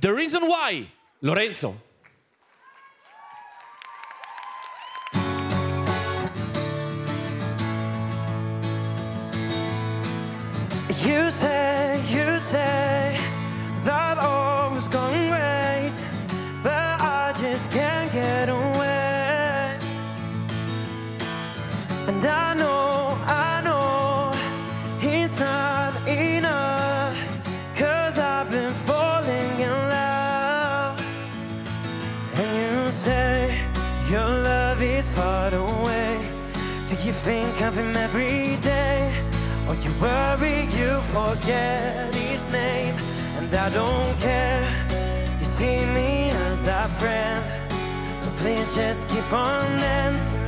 The Reason Why, Lorenzo. You say, you say that all was going great, but I just can't get away. And I know, love is far away. Do you think of him every day? Or you worry you forget his name? And I don't care. You see me as a friend. But please just keep on dancing.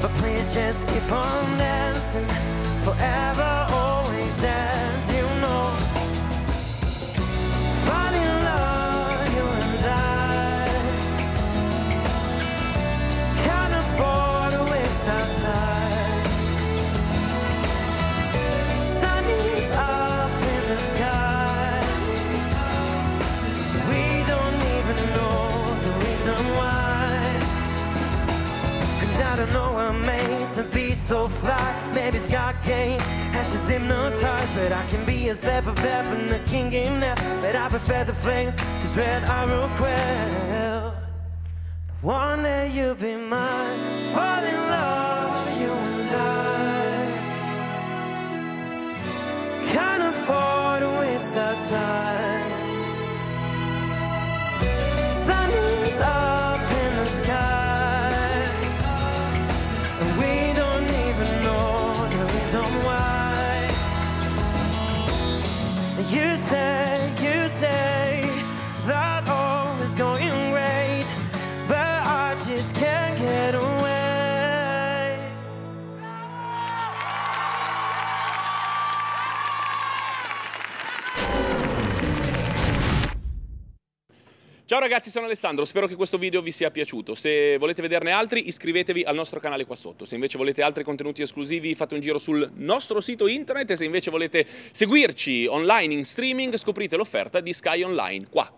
but please just keep on dancing forever, don't know what made to be so fly. Maybe it's got game, and she's hypnotized. But I can be as left and the king in there. But I prefer the flames, cause red I real The One day you'll be mine. Fall in love, you and I. Can't afford to waste our time. Ciao ragazzi, sono Alessandro, spero che questo video vi sia piaciuto. Se volete vederne altri, iscrivetevi al nostro canale qua sotto. Se invece volete altri contenuti esclusivi, fate un giro sul nostro sito internet e se invece volete seguirci online in streaming, scoprite l'offerta di Sky Online qua.